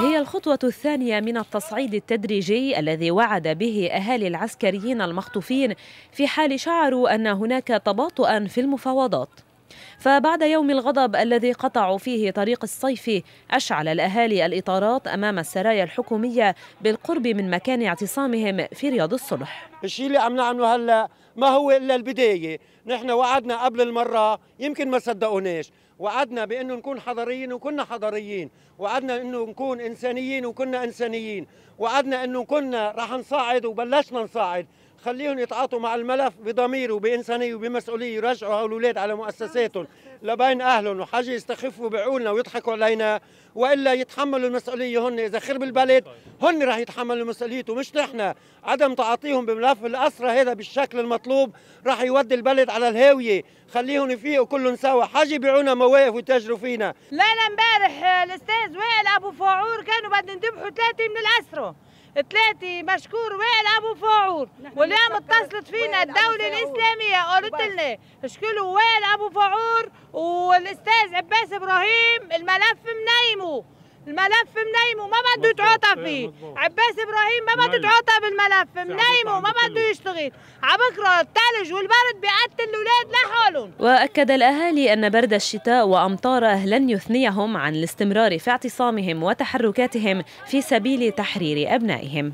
هي الخطوة الثانية من التصعيد التدريجي الذي وعد به أهالي العسكريين المخطوفين في حال شعروا أن هناك تباطؤا في المفاوضات. فبعد يوم الغضب الذي قطعوا فيه طريق الصيف أشعل الأهالي الإطارات أمام السرايا الحكومية بالقرب من مكان اعتصامهم في رياض الصلح. الشيء اللي عم نعمله هلا ما هو إلا البداية، نحن وعدنا قبل المرة يمكن ما صدقوناش، وعدنا بإنه نكون حضاريين وكنا حضاريين، وعدنا إنه نكون إنسانيين وكنا إنسانيين، وعدنا إنه كنا رح نصعد وبلشنا نصعد، خليهم يتعاطوا مع الملف بضمير وبإنسانية وبمسؤولية يرجعوا هالولاد على مؤسساتهم لبين أهلهم وحاجة يستخفوا بعقولنا ويضحكوا علينا وإلا يتحملوا المسؤولية هن. إذا خرب البلد هن رح يتحملوا مسؤوليته مش نحن. عدم تعاطيهم بملف الأسرة هذا بالشكل المطلوب رح يودي البلد على الهاوية. خليهم يفيقوا كلهم سوا. حاجة يبيعونا مواقف ويتاجروا فينا. لا امبارح الأستاذ وائل أبو فاعور كانوا بدهم يذبحوا ثلاثة من الأسرة. ثلاثة مشكور وائل أبو فاعور واليوم اتصلت فينا الدولة الإسلامية قالت لنا اشكلوا وائل أبو فاعور والأستاذ عباس إبراهيم الملف منيمه الملف منيمه ما بده يتعاطى فيه عباس إبراهيم ما بده يتعاطى بالملف منيمه ما بده يشتغل. عبكرة الثلج والبرد بيقتل الأولاد لحالهم وأكد الأهالي أن برد الشتاء وامطاره لن يثنيهم عن الاستمرار في اعتصامهم وتحركاتهم في سبيل تحرير أبنائهم.